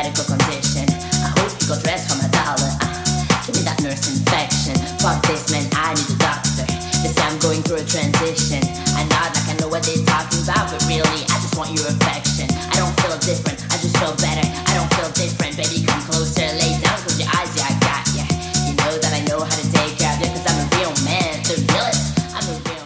medical condition. I hope you got dressed from a dollar. Ah, give me that nurse infection. Fuck this man, I need a doctor. They say I'm going through a transition. I nod like I know what they're talking about, but really, I just want your affection. I don't feel different, I just feel better. I don't feel different, baby, come closer. Lay down, close your eyes, yeah, I got ya. You know that I know how to take care of ya, cause I'm a real man, the realest. I'm a real